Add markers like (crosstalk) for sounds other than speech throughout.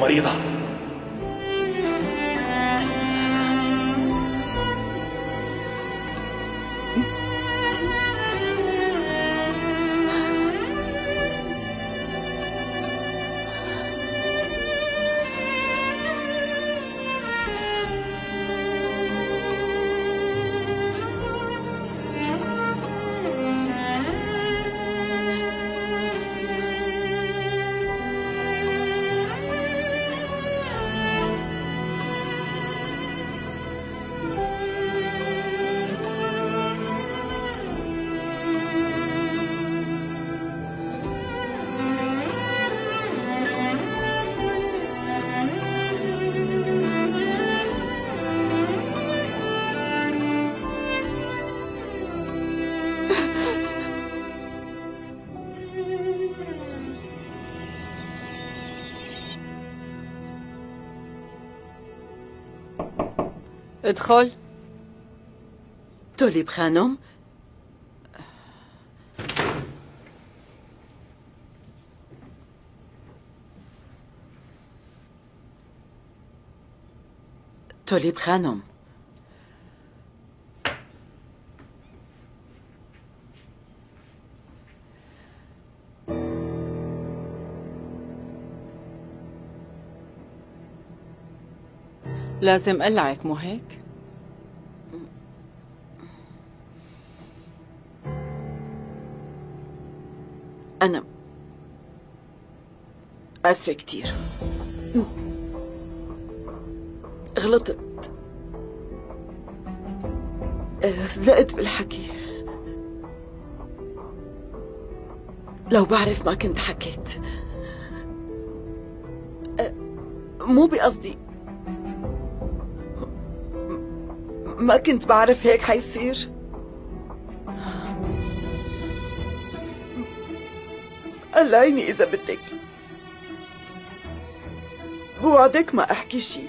莫莉娜 مريضة ادخل توليب خانم توليب خانم لازم قلعك مو هيك؟ أنا آسفة كتير. غلطت. زلقت بالحكي. لو بعرف ما كنت حكيت. مو بقصدي ما كنت بعرف هيك حيصير. قلعيني إذا بدك. بوعدك ما أحكي شي.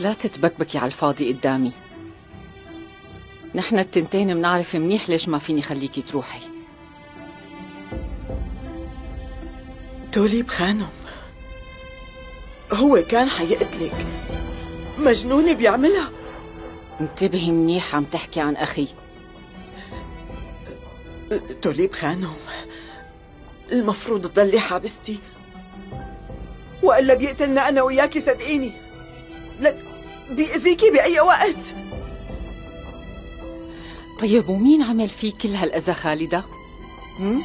لا تتبكبكي على الفاضي قدامي. نحن التنتين منعرف منيح ليش ما فيني خليكي تروحي. توليب خانم هو كان حيقتلك. مجنونة بيعملها. انتبهي منيح عم تحكي عن أخي توليب خانم المفروض تضلي حابستي وإلا بيقتلنا أنا وياكي صدقيني لك بيأذيكي بأي وقت طيب ومين عمل فيك كل هالأذى خالدة؟ هم؟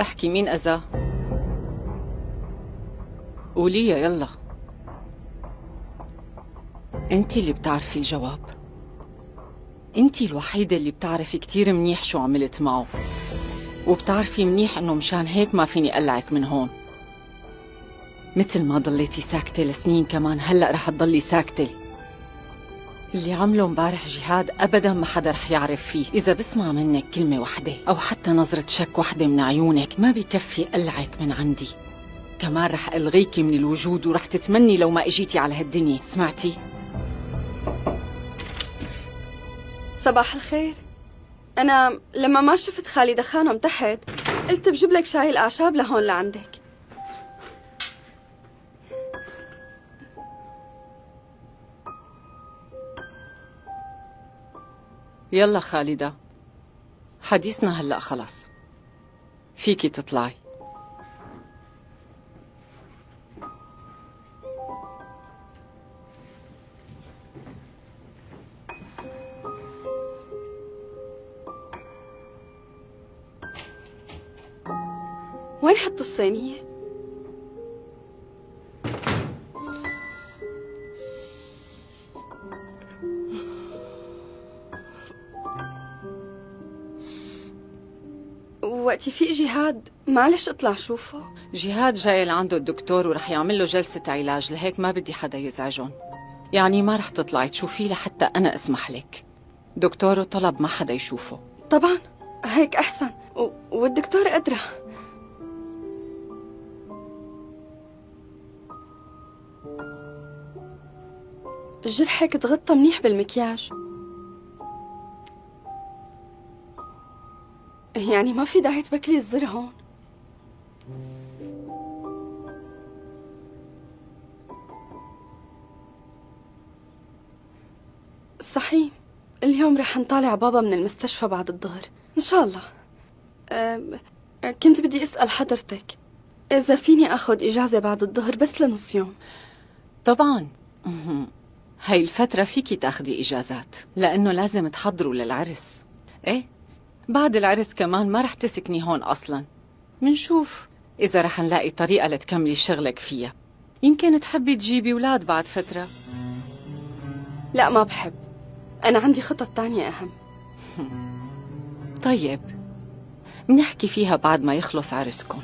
أحكي مين أذى؟ قولي يلا. انت اللي بتعرفي الجواب. انت الوحيدة اللي بتعرفي كتير منيح شو عملت معه. وبتعرفي منيح إنه مشان هيك ما فيني قلعك من هون. مثل ما ضليتي ساكتة لسنين كمان هلأ رح تضلي ساكتة. اللي عمله امبارح جهاد ابدا ما حدا رح يعرف فيه. إذا بسمع منك كلمة وحدة أو حتى نظرة شك وحدة من عيونك ما بكفي قلعك من عندي. كمان رح ألغيكي من الوجود ورح تتمني لو ما إجيتي على هالدنيا. سمعتي؟ صباح الخير. أنا لما ما شفت خالدة خانم تحت قلت بجيب لك شاي الأعشاب لهون لعندك. يلا خالدة حديثنا هلأ خلص فيكي تطلعي. وين حط الصينية؟ وقت يفيق جهاد معلش اطلع شوفه. جهاد جاي لعنده الدكتور ورح يعمل له جلسة علاج لهيك ما بدي حدا يزعجهم. يعني ما رح تطلعي تشوفيه لحتى أنا أسمح لك. دكتوره طلب ما حدا يشوفه. طبعا هيك أحسن. و... والدكتور أدرى. جرحك تغطى منيح بالمكياج. يعني ما في داعي تبكلي الزر هون. صحيح اليوم رح نطالع بابا من المستشفى بعد الظهر إن شاء الله. كنت بدي أسأل حضرتك إذا فيني أخذ إجازة بعد الظهر بس لنص يوم؟ طبعا. هاي الفترة فيكي تاخدي إجازات لأنه لازم تحضروا للعرس. إيه؟ بعد العرس كمان ما رح تسكني هون أصلا. منشوف إذا رح نلاقي طريقة لتكملي شغلك فيها. يمكن تحبي تجيبي أولاد بعد فترة. لا ما بحب. أنا عندي خطط تانية أهم. (laughs) طيب منحكي فيها بعد ما يخلص عرسكم.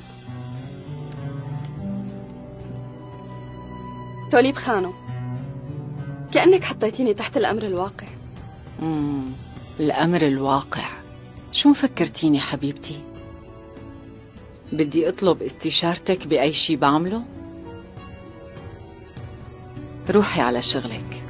توليب خانو كأنك حطيتيني تحت الأمر الواقع مم. الأمر الواقع شو مفكرتيني حبيبتي؟ بدي أطلب استشارتك بأي شي بعمله؟ روحي على شغلك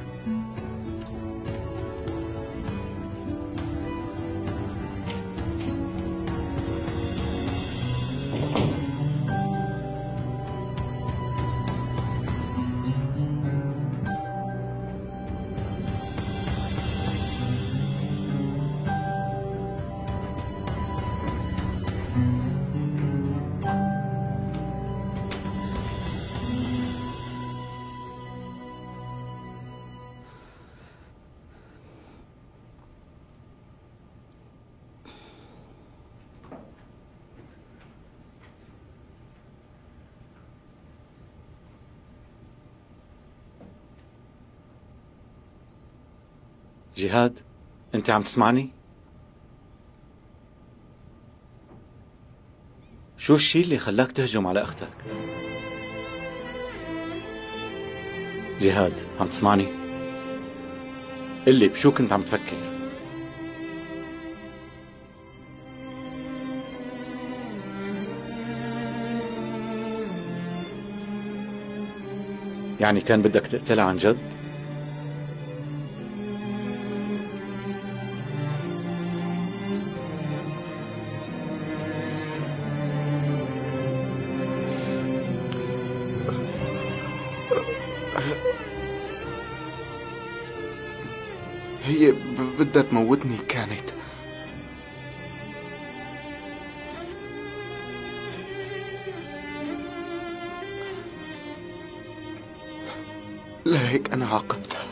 جهاد أنت عم تسمعني؟ شو الشي اللي خلاك تهجم على أختك؟ جهاد عم تسمعني؟ قلي بشو كنت عم تفكر؟ يعني كان بدك تقتلها عن جد؟ هي بدها تموتني كانت. لهيك أنا عاقبتها.